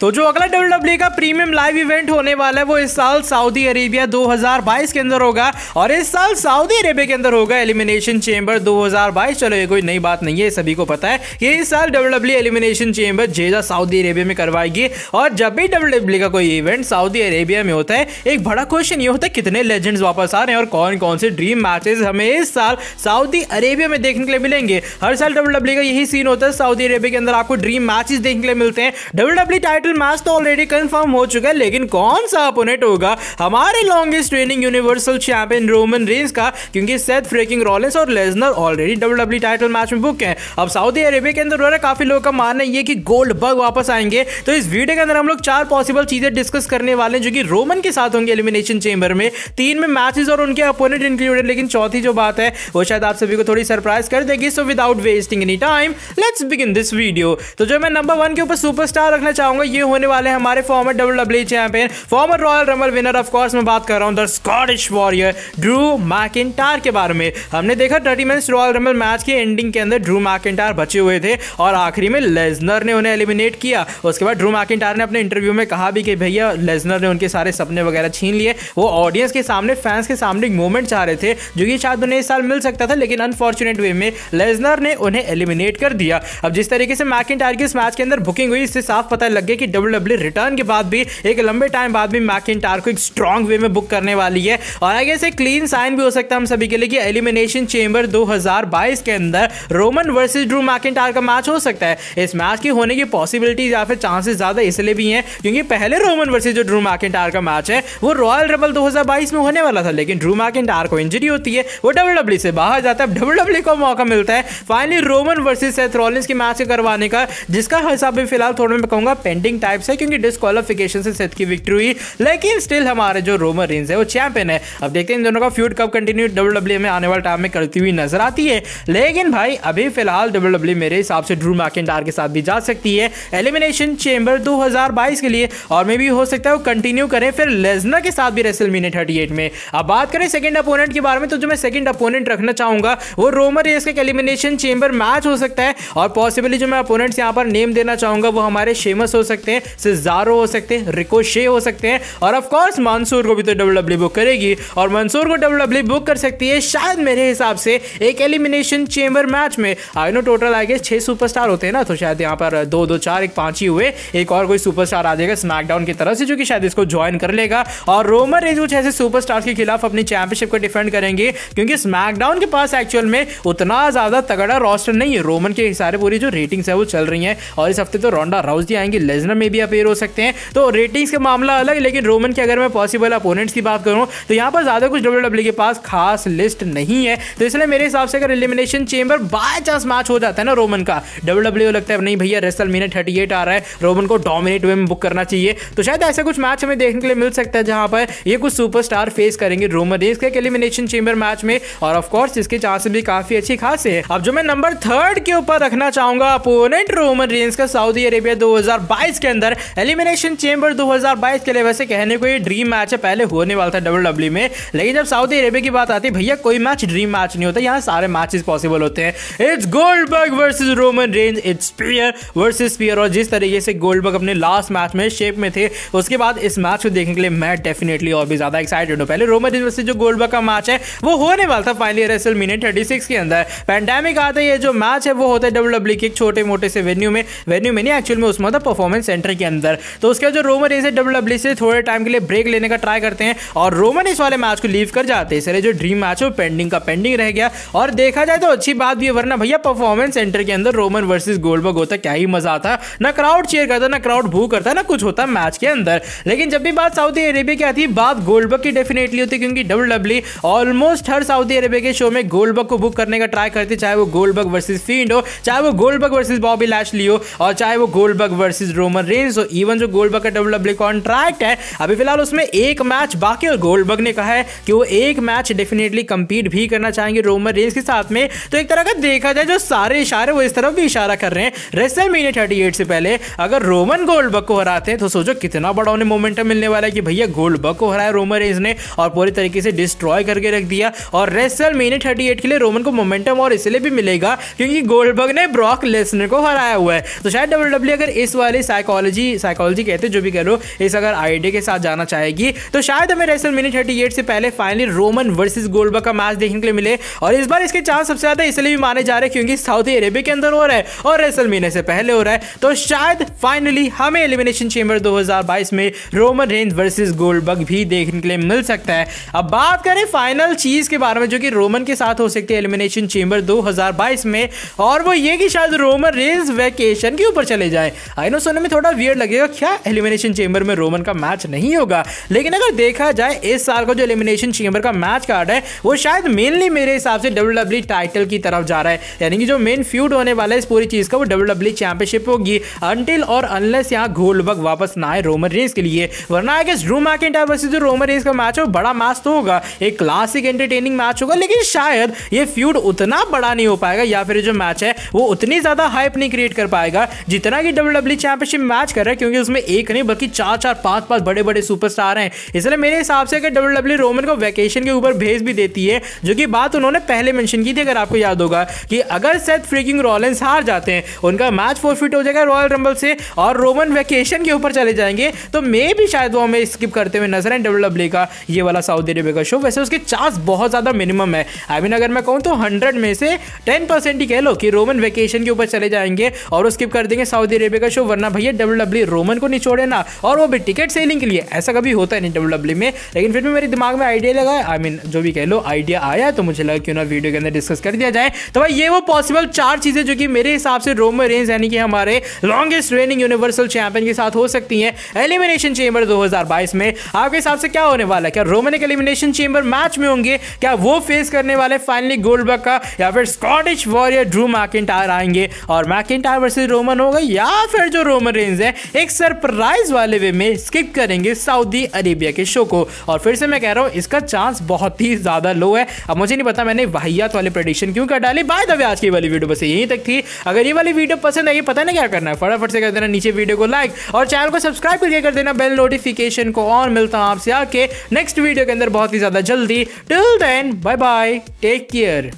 तो जो अगला डब्ल्यू का प्रीमियम लाइव इवेंट होने वाला है, वो इस साल सऊदी अरेबिया 2022 के अंदर होगा और इस साल सऊदी अरेबिया के अंदर होगा एलिमिनेशन चेंबर 2022 चलो, ये कोई नई बात नहीं है, सभी को पता है। कि इस साल W elimination chamber Jeddah Saudi Arabia में करवाएगी और जब भी डब्ल्यू का कोई इवेंट सऊदी अरेबिया में होता है, एक बड़ा क्वेश्चन ये होता है, कितने लेजेंड्स वापस आ रहे हैं और कौन कौन से ड्रीम मैचेस हमें इस साल सऊदी अरेबिया में देखने के लिए मिलेंगे। हर साल डब्ल्यू का यही सीन होता है सऊदी अरेबिया के अंदर आपको ड्रीम मैचेस देखने के लिए मिलते हैं। डब्ल्यू टाइटल मैच तो ऑलरेडी कंफर्म हो चुका है, लेकिन कौन सा अपोनेंट होगा? हमारे longest reigning universal champion Roman Reigns का, क्योंकि सेथ फ्रेकिंग रॉलेंस और Lesnar already W W title match में बुक है। अब सऊदी अरेबिया के अंदर हो है काफ़ी लोगों का मानना ये कि गोल्ड बग वापस आएँगे। तो इस वीडियो के अंदर हम लोग चार पॉसिबल चीज़ें डिस्कस करने वाले हैं, जो कि रोमन के साथ होंगे एलिमिनेशन चेंबर में। तीन में मैचेस और उनके अपोनेंट इंक्लूडेड लेकिन चौथी जो बात है, वो शायद आप सभी को थोड़ी सरप्राइज़ कर देगी। So without wasting any time let's begin this video तो जो मैं नंबर वन के ऊपर सुपरस्टार रखना चाहूँगा ये होने वाले हैं हमारे former W W champion former royal rumble winner of course मैं बात कर रहा हूँ the Scottish warrior Drew McIntyre के बारे में। हमने देखा thirty minutes royal rumble match के एंडिंग के अंदर ड्रू मैकिंटार बचे हुए थे और आखिरी में लेजनर ने उन्हें एलिमिनेट किया। उसके बाद ड्रू मैकिंटार ने अपने इंटरव्यू में कहा भी कि भैया लेजनर ने उनके सारे सपने वगैरह छीन लिए। वो ऑडियंस के सामने फैंस के सामने एक मोमेंट चाह रहे थे, जो कि शायद उन्हें इस साल मिल सकता था, लेकिन अनफॉर्चुनेट वे में लेजनर ने उन्हें एलिमिनेट कर दिया। अब जिस तरीके से मैकिंटार की इस मैच के अंदर बुकिंग हुई, इससे साफ़ पता लग गया कि डब्ल्यू डब्ल्यू रिटर्न के बाद भी, एक लंबे टाइम बाद भी मैकिंटार को एक स्ट्रॉन्ग वे में बुक करने वाली है। और आगे से क्लीन साइन भी हो सकता है हम सभी के लिए कि एलिमिनेशन चेंबर 2022 के अंदर रोमन वर्सेस ड्रू मैकिंटार का मैच हो सकता है। इस मैच की होने की पॉसिबिलिटी या फिर चांसेस ज़्यादा इसलिए भी हैं, क्योंकि पहले रोमन वर्सेस जो ड्रू मैकिंटार का मैच है, वो रॉयल रेबल 2022 में होने वाला था, लेकिन ड्रू मैकिंटार को इंजरी होती है, वो डब्ल्यू से बाहर जाता है डब्ल्यू को मौका मिलता है। Finally Roman versus Seth Rollins के मैच करवाने का, जिसका हिसाब भी फ़िलहाल थोड़ा मैं कहूँगा पेंडिंग टाइप से क्योंकि डिस्कालिफिकेशन से सेथ की विक्ट्री हुई, लेकिन स्टिल हमारे जो रोमन रेंज है, वो चैंपियन है। अब देखते हैं इन दोनों का फ्यूड कब कंटिन्यू डब्ल्यू डब्ल्यू में आने वाले टाइम में करती हुई नज़र आती है। लेकिन भाई, अभी फ़िलहाल डब्ल्यू डब्ल्यू मेरे हिसाब से ड्रू मैकेंडार के साथ भी जा सकती है। एलिमिनेशन चेंबर 2022 के लिए, और मे भी हो सकता है वो कंटिन्यू करें, फिर लेजनर के साथ भी रेसल मीने 38 में। अब बात करें सेकंड अपोनेंट के बारे में तो जो मैं सेकंड अपोनेंट रखना चाहूँगा, वो रोमर रेस का एलिमिनेशन चेंबर मैच हो सकता है, और पॉसिबली जो मैं अपोनेंट्स यहाँ पर नेम देना चाहूँगा, वो हमारे शेमस हो सकते हैं, सिजारो हो सकते हैं, रिकोशे हो सकते हैं, और ऑफ़ कोर्स मंसूर को भी तो डब्ल्यू बुक करेगी, और मंसूर को डब्ल्यू बुक कर सकती है शायद मेरे हिसाब से एक एलिमिनेशन चेंबर मैच में। I know total I guess छह सुपरस्टार होते हैं ना तो शायद यहाँ पर दो दो, चार, एक पाँच ही हुए। एक और कोई सुपरस्टार आ जाएगा स्मैकडाउन की तरफ़ से, जो कि शायद इसको ज्वाइन कर लेगा। और रोमर रेज कुछ ऐसे सुपरस्टार के खिलाफ अपनी चैंपियनशिप को डिफेंड करेंगे, क्योंकि स्मैकडाउन के पास एक्चुअल में उतना ज़्यादा तगड़ा रोस्टर नहीं है। रोमन के सारे पूरी जो रेटिंग्स है, वो चल रही है, और इस हफ़्ते तो रोंडा राउस आएँगे लेजनर में भी अपेयर हो सकते हैं। तो रेटिंग्स का मामला अलग, लेकिन रोमन की अगर मैं पॉसिबल अपोनेंट्स की बात करूँ तो यहाँ पर ज़्यादा कुछ डब्ल्यू के पास खास लिस्ट नहीं है। तो इसलिए मेरे हिसाब से अगर elimination chamber by chance match हो जाता है ना रोमन का डब्ल्यू लगता है, नहीं भैया रेसल मीने थर्टी आ रहा है रोमन को डोमिनेट वे में बुक करना चाहिए। तो शायद ऐसा कुछ मैच हमें देखने के लिए मिल सकता है, जहाँ पर ये कुछ सुपरस्टार फेस करेंगे रोमन रेस के एलिमिनेशन चेंबर मैच में। और ऑफकोर्स इसके चांसेस भी काफ़ी अच्छी खास है। अब जो मैं नंबर थर्ड के ऊपर रखना चाहूँगा अपोनेंट रोमन रेंस का सऊदी अरेबिया 2022 के अंदर एलिमिनेशन चेंबर 2022 के लिए वैसे कहने को ये ड्रीम मैच है, पहले होने वाला था डब्ल्यू डब्ल्यू में। लेकिन जब सऊदी अरेबिया की बात आती है, भैया कोई मैच, ड्रीम मैच नहीं होता, यहाँ सारे मैचेस पॉसिबल होते हैं। It's Goldberg versus Roman Reigns it's spear versus spear और जिस तरीके से गोल्डबर्ग अपने लास्ट मैच में शेप में थे, उसके बाद इस मैच को देखने के लिए मैं डेफिनेटली और भी ज़्यादा एक्साइटेड हूँ। पहले रोमन रेंज वर्सेस जो गोल्डबर्ग का मैच है, वो होने वाला था फाइनली रेसल मिनट थर्टी के अंदर। पैंडेमिक आता ये जो मैच है, वो होता है डब्ल्यू के एक छोटे मोटे से वेन्यू में। वेन्यू में नहीं एक्चुअल में उसमें परफॉर्मेंस सेंटर के अंदर। तो उसके बाद जो रोमन रेंज है डब्ल्यू से थोड़े टाइम के लिए ब्रेक लेने का ट्राई करते हैं और रोमन इस वाले मैच को लीव कर जाते हैं। इसलिए जो ड्रीम मैच है, वो पेंडिंग का पेंडिंग रह गया। और देखा जाए तो अच्छी बात भी है, वरना भैया परफॉर्मेंस सेंटर के अंदर रोमन वर्सेस गोल्डबर्ग होता, क्या ही मज़ा आता। ना क्राउड चेयर करता, ना क्राउड भू करता, ना कुछ होता मैच के अंदर। लेकिन जब भी बात सऊदी अरेबिया की आती है, बात गोल्डबर्ग की डेफिनेटली होती क्योंकि डब्ल्यू ऑलमोस्ट हर सऊदी अरेबिया के शो में गोल्डबर्ग को बुक करने का ट्राई करती चाहे वो गोल्डबर्ग वर्सेस फ़ील्ड हो, चाहे वो गोल्डबर्ग वर्सेस बॉबी लैशली हो, और चाहे वो गोल्डबर्ग वर्सेस रोमन रेंज हो इवन जो गोल्डबर्ग का डब्ल्यू कॉन्ट्रैक्ट है, अभी फ़िलहाल उसमें एक मैच बाकी और गोल्डबर्ग ने कहा है कि वो एक मैच डेफिनेटली कंपीट भी करना चाहेंगे रोमन रेंज के साथ में। तो एक तरह का देखा जाए, जो सारे इशारे वो इस तरफ़ भी इशारा कर रहे हैं। रेसल मीने थर्टी से पहले अगर रोमन गोल्डबर्ग को हराते हैं तो सोचो कितना बड़ा उन्हें मोमेंटम मिलने वाला है कि भैया गोल्डबर्ग को हराया रोमन रेंज ने और पूरी तरीके से डिस्ट्रॉय करके रख दिया। और रेसल मीने थर्टी के लिए रोमन को मोमेंटम और इसलिए भी मिलेगा क्योंकि गोल्डबर्ग ने ब्रॉक लेसनर को हराया हुआ है। तो शायद डब्ल्यू अगर इस वाले साइकोलॉजी साइकोलॉजी कहते जो भी कह लो इस अगर आइडिया के साथ जाना चाहेगी तो शायद हमें रेसल मिनी थर्टी से पहले फाइनली रोमन वर्सेज गोल्डबर्ग का मैच देखने के लिए मिले। और इस बार इसके चांस सबसे ज़्यादा इसलिए भी माने जा रहे क्योंकि सऊदी अरेबिया के अंदर हो रहा है और रेसल महीने से पहले हो रहा है। तो शायद फाइनली हमें एलिमिनेशन चेंबर 2022 में रोमन रेंज वर्सेस गोल्डबर्ग भी देखने के लिए मिल सकता है। अब बात करें फाइनल चीज़ के बारे में, जो कि रोमन के साथ हो सकती है एलिमिनेशन चेंबर 2022 में। और वो ये कि शायद रोमन रेंज वैकेशन के ऊपर चले जाए। आई नो सुनने में थोड़ा वियर लगेगा, क्या एलिमिनेशन चेंबर में रोमन का मैच नहीं होगा? लेकिन अगर देखा जाए, इस साल का जो एलिमिनेशन चेंबर का मैच कार्ड है, वो शायद मेनली मेरे हिसाब से डब्ल्यू टाइटल e की तरफ़ जा रहा है। यानी कि जो मेन फ्यूड होने वाला है इस पूरी चीज़ का, वो डब्ल्यू चैंपियनशिप होगी। अनटिल और अनलेस यहाँ गोल्डबर्ग वापस ना आए रोमन रेस के लिए। वरना I guess Drew McIntyre versus जो रोमन रेस का मैच है बड़ा मैच तो होगा। एक क्लासिक एंटरटेनिंग मैच होगा, लेकिन शायद ये फ्यूड उतना बड़ा नहीं हो पाएगा, या फिर जो मैच है, वो उतनी ज़्यादा हाइप नहीं क्रिएट कर पाएगा, जितना कि डब्ल्यू चैंपियनशिप मैच कर रहा है, क्योंकि उसमें एक नहीं, बल्कि चार चार, पाँच पाँच बड़े बड़े सुपरस्टार हैं। इसलिए मेरे हिसाब से अगर डब्ल्यू डब्ल्यू रोमन को वैकेशन के ऊपर भेज भी देती है, जो कि बात उन्होंने पहले मेंशन की थी, अगर आपको याद होगा, कि अगर सेथ फ्रीकिंग रॉलेंस हार जाते हैं, उनका मैच फोरफिट हो जाएगा रॉयल रंबल से, और रोमन वैकेशन के ऊपर चले जाएँगे तो मे भी शायद वो हमें स्किप करते हुए नज़र आए डब्ल्यू डब्ल्यू का ये वाला सऊदी अरेबिया का शो वैसे उसके चांस बहुत ज़्यादा मिनिमम है। आई मीन अगर मैं कहूँ तो हंड्रेड में से टेन परसेंट ही कह लो कि रोमन वेकेशन के ऊपर चले जाएँगे, और वो स्किप कर देंगे सऊदी अरेबिया का शो वरना भैया डब्ल्यू डब्ल्यू रोमन को नहीं छोड़े ना, और वो भी टिकट सेलिंग के लिए। ऐसा कभी होता नहीं डब्ल्यू डब्ल्यू में, लेकिन फिर भी मेरे दिमाग में आइडिया लगा। आई मीन जो भी कह लो आइडिया आया तो मुझे लगा क्यों ना वीडियो के अंदर डिस्कस कर दिया जाए। तो भाई, ये वो पॉसिबल चार चीज़ें जो कि मेरे हिसाब से रोमन रेंज यानी कि हमारे लॉन्गेस्ट रेनिंग यूनिवर्सल चैंपियन के साथ हो सकती है। एलिमिनेशन चेंबर 2022 में, आपके हिसाब से क्या होने वाला है? क्या रोमन एक एलिमिनेशन चेंबर मैच में होंगे? क्या वो फेस करने वाले फाइनली गोल्डबर्ग का, या फिर स्कॉटिश वॉरियर ड्रू मैकिंटायर आएँगे? और मैकिंटायर वर्सेस रोमन होगा या फिर जो रोमन रेंज है। एक सरप्राइज़ वाले वे में स्किप करेंगे सऊदी अरेबिया के शो को। और फिर से मैं कह रहा हूँ, इसका चांस बहुत ही ज़्यादा लो है। अब मुझे नहीं पता मैंने वाहियात वाले प्रोडिक्शन क्यों कर डाली। बाय द आज की वाली वीडियो बस यहीं तक थी। अगर ये वाली वीडियो पसंद आई, पता नहीं क्या करना है। फटाफट से कर देना नीचे वीडियो को लाइक और चैनल को सब्सक्राइब करके कर देना बेल नोटिफिकेशन को। और मिलता हूँ आपसे आके नेक्स्ट वीडियो के अंदर बहुत ही ज़्यादा जल्दी। Till then bye bye take care